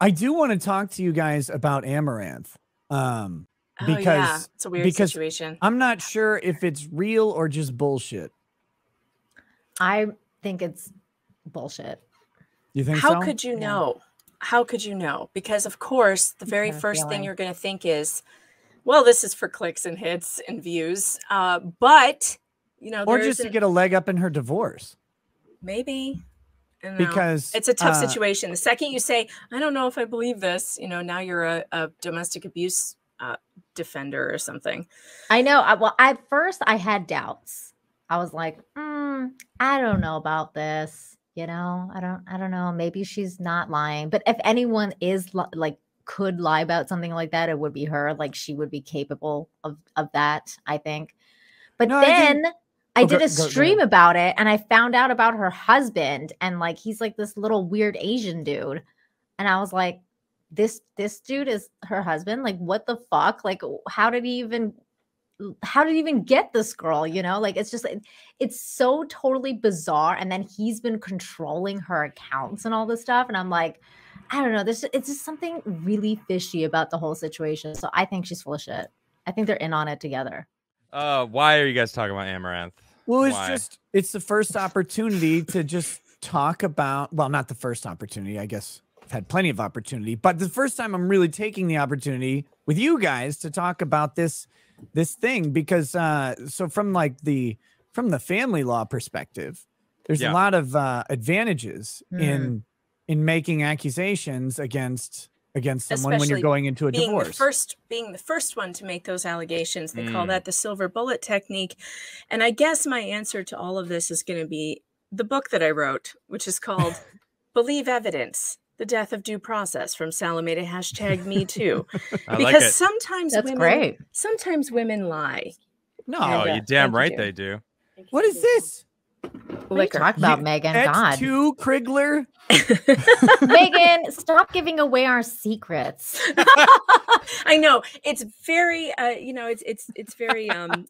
I do want to talk to you guys about Amouranth. Um, Oh, because yeah. It's a weird because situation. I'm not sure if it's real or just bullshit. I think it's bullshit. You think How so? could you Yeah. know? How could you know? Because of course, the very got a first thing you're going to think is, well, this is for clicks and hits and views. Uh, but you know, or there just to get a leg up in her divorce maybe I don't know. Because it's a tough uh, situation. The second you say, I don't know if I believe this, you know, now you're a, a domestic abuse uh, defender or something. I know. I, well, at first I had doubts. I was like, mm, I don't know about this. You know, I don't, I don't know. Maybe she's not lying. But if anyone is li- like could lie about something like that, it would be her. Like she would be capable of of that. I think. But No, I then think- I Oh, did go- a go- go stream ahead. about it, and I found out about her husband, and like he's like this little weird Asian dude, and I was like, this this dude is her husband. Like, what the fuck? Like, how did he even? how did he even get this girl you know like it's just it- it's so totally bizarre and then he's been controlling her accounts and all this stuff and i'm like i don't know there's it's just something really fishy about the whole situation so i think she's full of shit i think they're in on it together Uh, why are you guys talking about Amouranth? Well, it's Why? just it's the first opportunity to just talk about well, not the first opportunity, I guess. I've had plenty of opportunity, but the first time I'm really taking the opportunity with you guys to talk about this this thing because uh so from like the from the family law perspective, there's Yeah. a lot of uh advantages Mm. in in making accusations against against someone when you're going into a being divorce. the first being the first one to make those allegations they call Mm. that the silver bullet technique and i guess my answer to all of this is going to be the book that i wrote which is called believe evidence the death of due process from salome to hashtag me too because like it. sometimes that's women great sometimes women lie no, Oh, Yeah, you damn thank you, right they do. what is this? What are Liquor. talking about You- megan That's god two Crigler. megan stop giving away our secrets I know it's very, uh, you know, it's it's it's very. Um,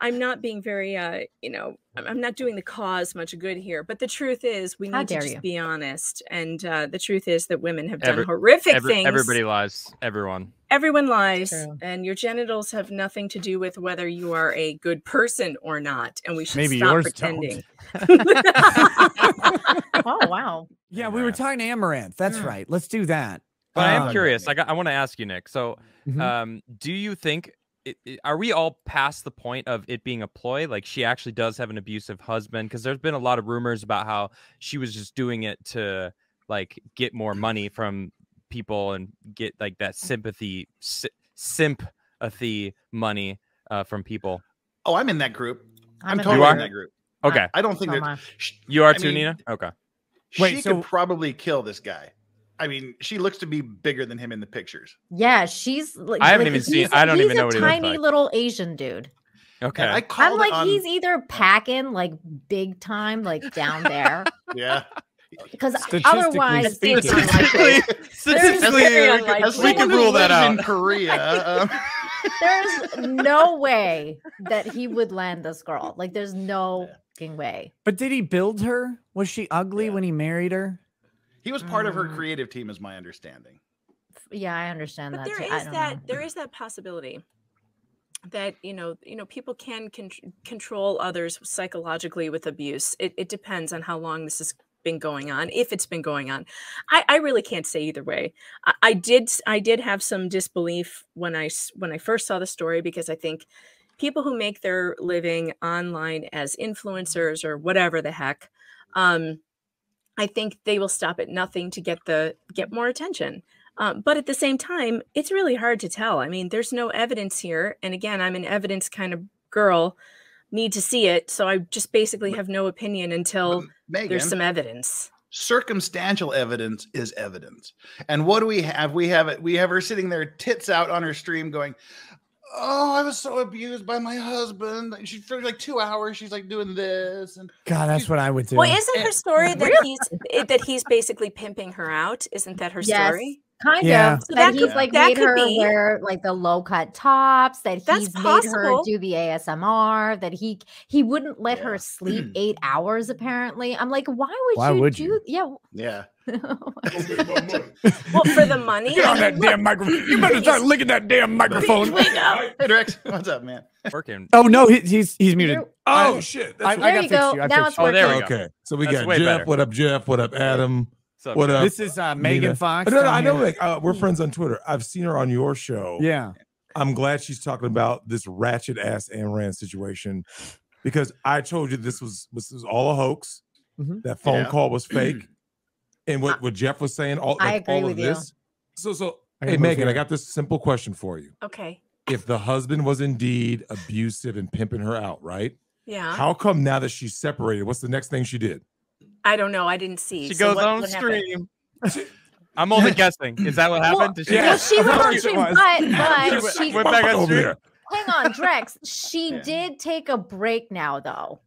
I'm not being very, uh, you know, I'm, I'm not doing the cause much good here. But the truth is, we How need to just you. be honest. And uh, the truth is that women have done Every- horrific Every- things. everybody lies. Everyone. Everyone lies, and your genitals have nothing to do with whether you are a good person or not. And we should Maybe stop yours pretending. oh wow Yeah, we were Amouranth. talking Amouranth. That's Mm. right. Let's do that. But I am Um, curious. Like, I, I want to ask you, Nick. So, Mhm. um, do you think? It, it- are we all past the point of it being a ploy? Like she actually does have an abusive husband? Because there's been a lot of rumors about how she was just doing it to like get more money from people and get like that sympathy, si- sympathy money uh, from people. Oh, I'm in that group. I'm, I'm totally in that group. Okay, I don't think So that am you are I too, mean- Nina. Okay, Wait, she so- could probably kill this guy. I mean, she looks to be bigger than him in the pictures. yeah she's like I haven't like, even seen- I don't even know what he looks tiny little asian dude okay. And I I'm like, on, he's either packing like big time, like down there, yeah. Because otherwise, speaking. it's unlikely. Statistically, we unlikely. could- we Someone could who rule that out. in Korea. Um, there's no way that he would land this girl. Like, there's no fucking way. But did he build her? Was she ugly Yeah. when he married her? he was part of her Mm. creative team, is my understanding. Yeah, I understand but that. there too. I don't that know. there is that possibility that you know you know people can con- control others psychologically with abuse it, it depends on how long this has been going on if it's been going on i, I really can't say either way I, I did i did have some disbelief when I when i first saw the story because i think people who make their living online as influencers or whatever the heck um i think they will stop at nothing to get the get more attention um, but at the same time, it's really hard to tell. I mean, there's no evidence here. And again, I'm an evidence kind of girl, need to see it. So I just basically have no opinion until Megan, there's some evidence. circumstantial evidence is evidence. And what do we have? We have it. We have her sitting there, tits out on her stream, going, "Oh, I was so abused by my husband." She for like two hours, she's like doing this, and God, that's what I would do. Well, isn't Eh, her story that he's that he's basically pimping her out? Isn't that her Yes. story? Kind Yeah. of. So that that he's could- like that made could her be. wear like the low cut tops. That That's he's made her do the ASMR. That he he wouldn't let Yeah. her sleep eight hours. Apparently, I'm like, why would Why you would do? you? Yeah. Yeah. Well, for the money. Get on that damn microphone. You better start licking that damn microphone. wake up. Hey, Drex, what's up, man? Working. Oh no, he, he's he's muted. You're- Oh I- shit! I, That's I There got you fixed go. you. I Now fixed it's you. Oh, there we go. okay. So we That's got Jeff. better. What up, Jeff? What up, Adam? So What up? This is uh, Megan Nina. Fox. No, no, down I know. Like, uh, we're friends on Twitter. I've seen her on your show. Yeah. I'm glad she's talking about this ratchet ass Amouranth situation because I told you this was this was all a hoax. Mhm. That phone Yeah. call was fake, and what what Jeff was saying. All I like, agree all with of you. this. So so. Hey can move Megan, I got this simple question for you. Okay. If the husband was indeed abusive and pimping her out, right? Yeah. How come now that she's separated? What's the next thing she did? I don't know. I didn't see. she So goes what- on what happened? stream. I'm only guessing. Is that what happened? Did she yeah. Well, she went on stream, was. but She but went- she went back on stream? hang on, Drex. She Yeah. did take a break now, though.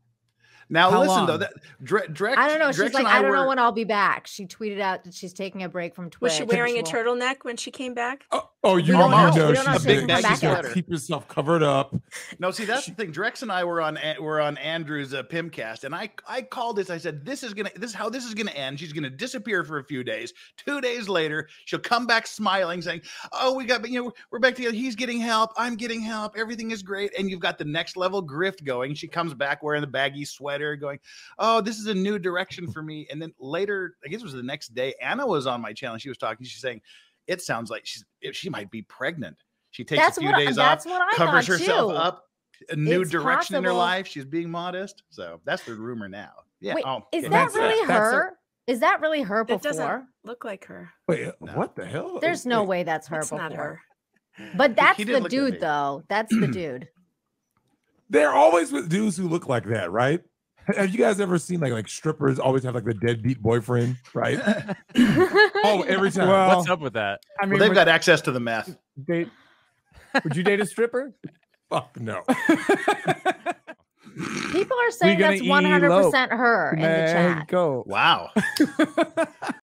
Now How listen though, that Dre, Drex, I don't know. Drex She's like, and I don't know when I'll be back. She tweeted out that she's taking a break from Twitch. Was she wearing a turtleneck when she came back? Oh, oh, you, don't you know. know, We don't know she's if she big. come She's back gonna yet. keep yourself covered up. No, see that's the thing. Drex and I were on were on Andrew's uh, Pimcast, and I I called this. I said this is gonna this is how this is gonna end. She's gonna disappear for a few days. Two days later, she'll come back smiling, saying, "Oh, we got you know we're back together. He's getting help. I'm getting help. Everything is great." And you've got the next level grift going. She comes back wearing the baggy sweater, going, "Oh, this is a new direction for me." And then later, I guess it was the next day, Anna was on my channel. She was talking. She's saying, "It sounds like she's eh, she might be pregnant." She takes That's a few what. I, days off covers herself too. up a new It's direction in her life she's being modest so that's the rumor now yeah Wait, oh, is yeah. that That's a- really that's a- her? Is that really her That doesn't before? look like her. Wait, uh, No. what the hell? There's no Wait, way that's her That's before. not her. But that's the dude, though. That's the dude. They're always with dudes who look like that, right? Have you guys ever seen like like strippers always have like the deadbeat boyfriend, right? oh, every time. Well, What's up with that? I well mean, they've would, got access to the meth date, would you date a stripper? Fuck no. People are saying that's 100% her in the chat. you go. wow